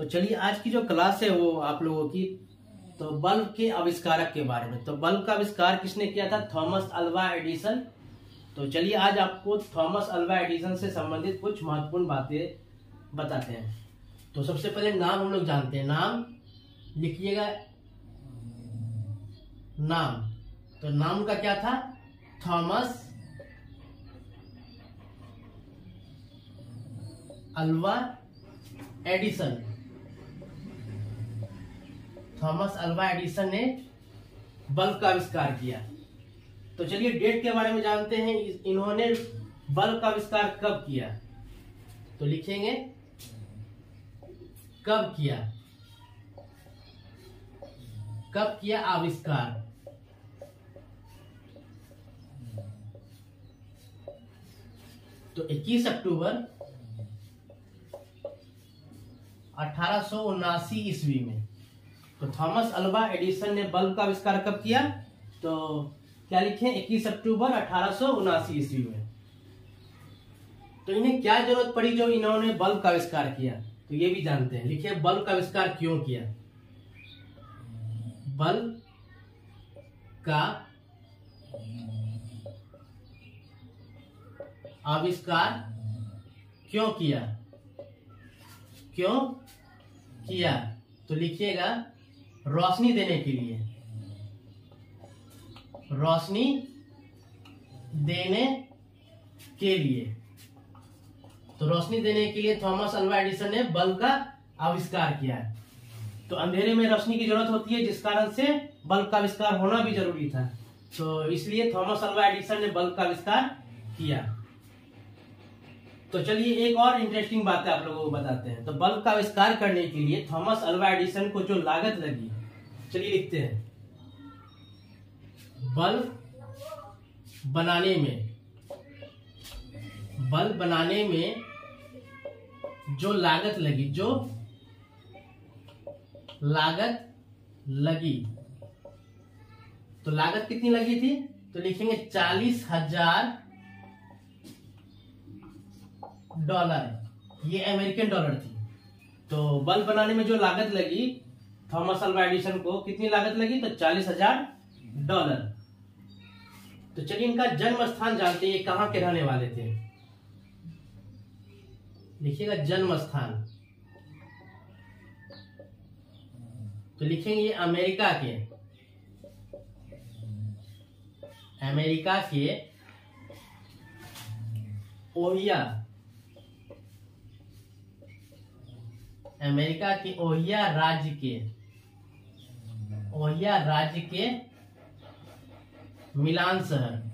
तो चलिए, आज की जो क्लास है वो आप लोगों की तो बल्ब के आविष्कारक के बारे में। तो बल्ब का आविष्कार किसने किया था? Thomas Alva Edison. तो चलिए, आज आपको थॉमस अल्वा एडिसन से संबंधित कुछ महत्वपूर्ण बातें बताते हैं। तो सबसे पहले नाम हम लोग जानते हैं। नाम लिखिएगा। नाम। तो नाम का क्या था? Thomas Alva Edison. Thomas Alva Edison ने बल्ब का आविष्कार किया। तो चलिए डेट के बारे में जानते हैं इन्होंने बल्ब का आविष्कार कब किया? तो लिखेंगे, कब किया? कब किया आविष्कार? तो 21 अक्टूबर अठारह सौ उनासी ईस्वी में। तो थॉमस अल्वा एडिसन ने बल्ब का आविष्कार कब किया? तो क्या लिखे? 21 अक्टूबर अठारह ईस्वी में। तो इन्हें क्या ज़रूरत पड़ी जो इन्होंने बल्ब का आविष्कार किया? तो ये भी जानते हैं। लिखिए बल्ब का आविष्कार क्यों किया? बल्ब का आविष्कार क्यों किया? क्यों किया? तो लिखिएगा रोशनी देने के लिए। रोशनी देने के लिए। तो रोशनी देने के लिए थॉमस अल्वा एडिसन ने बल्ब का आविष्कार किया है। तो अंधेरे में रोशनी की ज़रूरत होती है, जिस कारण से बल्ब का आविष्कार होना भी ज़रूरी था। तो इसलिए थॉमस अल्वा एडिसन ने बल्ब का आविष्कार किया। तो चलिए एक और इंटरेस्टिंग बात आप लोगों को बताते हैं। तो बल्ब का आविष्कार करने के लिए थॉमस अल्वा एडिसन को जो लागत लगी, चलिए लिखते हैं। बल्ब बनाने में बल्ब बनाने में जो लागत लगी, जो लागत लगी तो लागत कितनी लगी थी? तो लिखेंगे चालीस हज़ार डॉलर ये अमेरिकन डॉलर थी। तो बल्ब बनाने में जो लागत लगी, थॉमस अल्वा एडिसन को कितनी लागत लगी? तो चालीस हज़ार डॉलर। तो चलिए इनका जन्म स्थान जानते हैं कहाँ के रहने वाले थे? लिखिएगा जन्म स्थान तो लिखेंगे ये अमेरिका के। अमेरिका के ओहिया। अमेरिका के ओहिया राज्य के, ओहिया राज्य के मिलान शहर।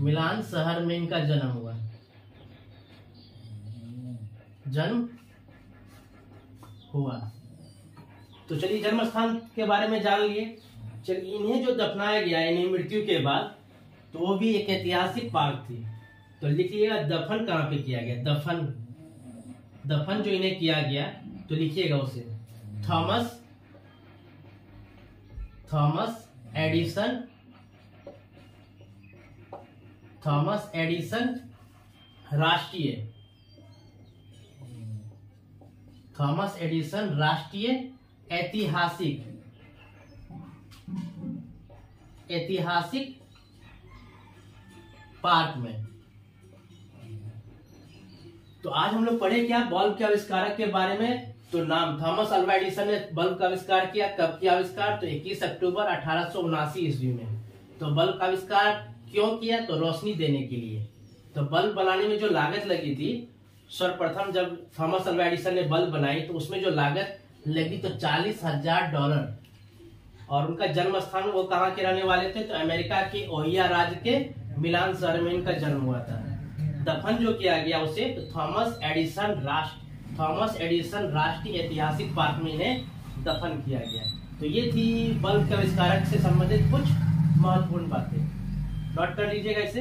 मिलान शहर में इनका जन्म हुआ। जन्म हुआ। तो चलिए जन्म स्थान के बारे में जान लिए। चलिए, इन्हें जो दफनाया गया इन्हें मृत्यु के बाद तो वो भी एक ऐतिहासिक पार्क थी। तो लिखिएगा, दफन कहाँ पे किया गया? दफन। दफन जो इन्हें किया गया तो लिखिएगा उसे। Thomas Thomas Edison Thomas Edison राष्ट्रीय। थॉमस एडिसन राष्ट्रीय ऐतिहासिक। ऐतिहासिक पार्क में। तो आज हम लोग पढ़े क्या? बल्ब के आविष्कारक के बारे में। तो नाम थॉमस अल्वा एडिसन ने बल्ब का आविष्कार किया। कब किया आविष्कार? तो 21 अक्टूबर अठारह ईस्वी में। तो बल्ब का आविष्कार क्यों किया? तो रोशनी देने के लिए। तो बल्ब बनाने में जो लागत लगी थी, सर्वप्रथम जब थॉमस अल्वा एडिसन ने बल्ब बनाई तो उसमें जो लागत लगी तो चालीस हज़ार डॉलर। और उनका जन्म स्थान वो कहाँ के रहने वाले थे? तो अमेरिका के ओहिया राज्य के मिलान शहर में इनका जन्म हुआ था। दफन जो किया गया, उसे थॉमस एडिसन राष्ट्र, थॉमस एडिसन राष्ट्रीय ऐतिहासिक पार्क में इन्हें दफन किया गया। तो ये थी बल्ब के आविष्कारक से संबंधित कुछ महत्वपूर्ण बातें। नोट कर लीजिएगा इसे।